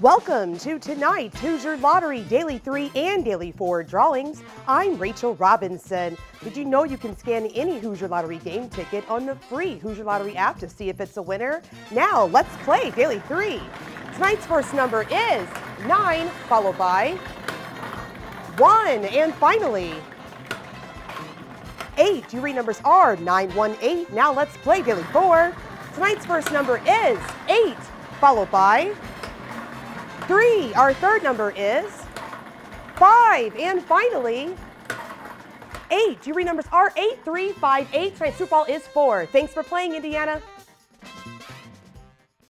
Welcome to tonight's Hoosier Lottery Daily 3 and Daily 4 drawings. I'm Rachel Robinson. Did you know you can scan any Hoosier Lottery game ticket on the free Hoosier Lottery app to see if it's a winner? Now let's play Daily 3. Tonight's first number is 9, followed by 1, and finally 8. Your read numbers are 918. Now let's play Daily 4. Tonight's first number is 8, followed by three. Our third number is five. And finally, eight. Your read numbers are eight, three, five, eight. Tonight's Superball is four. Thanks for playing, Indiana.